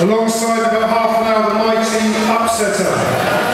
Alongside about half an hour, the mighty Upsetter.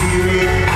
You.